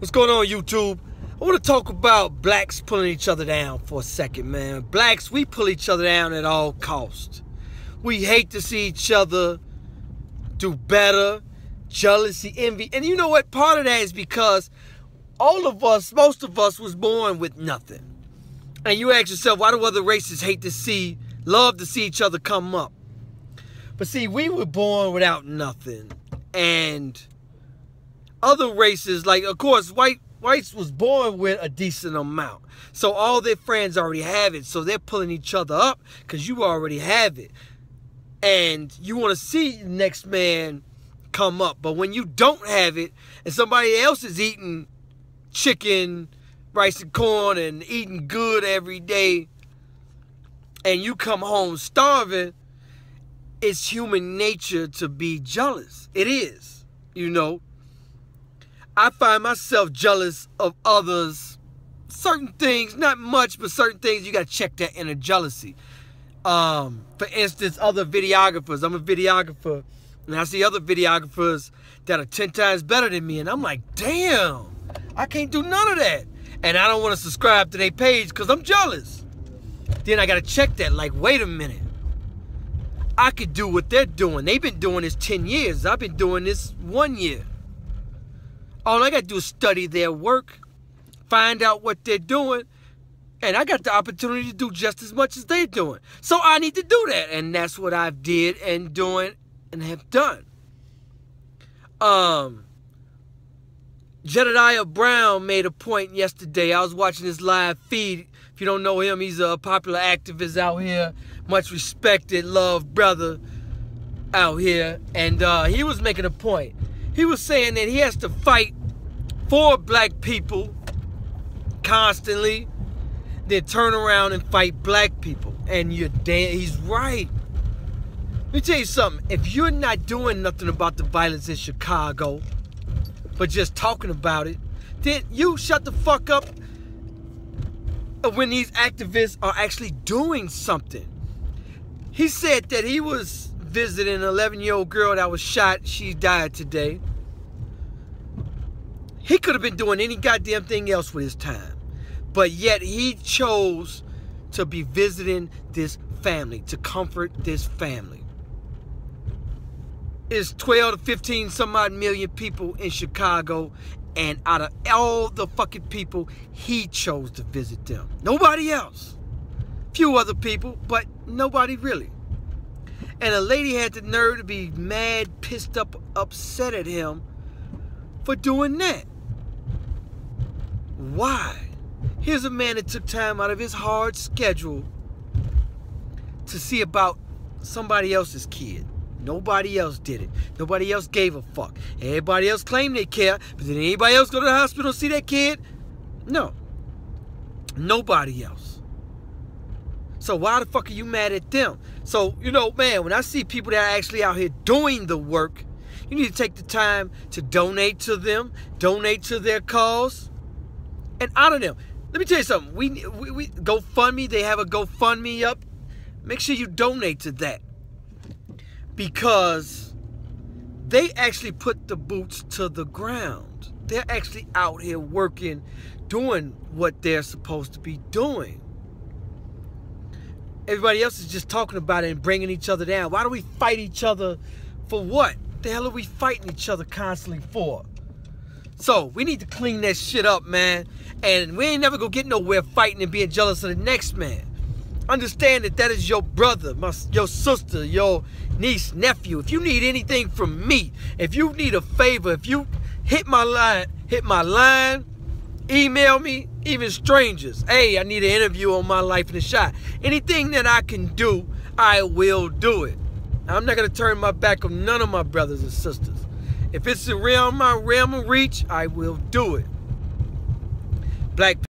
What's going on, YouTube? I want to talk about blacks pulling each other down for a second, man. Blacks, we pull each other down at all costs. We hate to see each other do better, jealousy, envy. And you know what? Part of that is because all of us, most of us, was born with nothing. And you ask yourself, why do other races hate to see, love to see each other come up? But see, we were born without nothing. And other races, like of course, white whites was born with a decent amount. So all their friends already have it. So they're pulling each other up because you already have it. And you want to see the next man come up. But when you don't have it and somebody else is eating chicken, rice and corn and eating good every day and you come home starving, it's human nature to be jealous. It is, you know. I find myself jealous of others. Certain things, not much, but certain things you got to check that inner jealousy. Um, for instance, other videographers. I'm a videographer, and I see other videographers that are 10 times better than me, and I'm like, damn, I can't do none of that. And I don't want to subscribe to their page because I'm jealous. Then I got to check that, like, wait a minute. I could do what they're doing. They've been doing this 10 years. I've been doing this one year. All I got to do is study their work, find out what they're doing, and I got the opportunity to do just as much as they're doing. So I need to do that, and that's what I've did and doing and have done. Um, Jedediah Brown made a point yesterday. I was watching his live feed. If you don't know him, he's a popular activist out here, much respected, loved brother out here, and uh, he was making a point. He was saying that he has to fight for black people constantly, then turn around and fight black people. And you're damn, he's right. Let me tell you something. If you're not doing nothing about the violence in Chicago, but just talking about it, then you shut the fuck up when these activists are actually doing something. He said that he was visiting an 11 year old girl that was shot. She died today. He could have been doing any goddamn thing else with his time. But yet he chose to be visiting this family, to comfort this family. It's 12 to 15 some odd million people in Chicago. And out of all the fucking people, he chose to visit them. Nobody else. Few other people, but nobody really. And a lady had the nerve to be mad, pissed up, upset at him for doing that. Why? Here's a man that took time out of his hard schedule to see about somebody else's kid. Nobody else did it. Nobody else gave a fuck. Everybody else claimed they care, but did anybody else go to the hospital see that kid? No. Nobody else. So why the fuck are you mad at them? So, you know, man, when I see people that are actually out here doing the work, you need to take the time to donate to them, donate to their cause, and honor them. Let me tell you something. We, we, we GoFundMe, they have a GoFundMe up. Make sure you donate to that. Because they actually put the boots to the ground. They're actually out here working, doing what they're supposed to be doing. Everybody else is just talking about it and bringing each other down. Why do we fight each other for what? The hell are we fighting each other constantly for? So we need to clean that shit up, man. And we ain't never gonna get nowhere fighting and being jealous of the next man. Understand that that is your brother, my, your sister, your niece, nephew. If you need anything from me, if you need a favor, if you hit my line, hit my line, email me, even strangers. Hey, I need an interview on My Life In The Chi. Anything that I can do, I will do it. I'm not gonna turn my back on none of my brothers and sisters. If it's around my realm of reach, I will do it. Black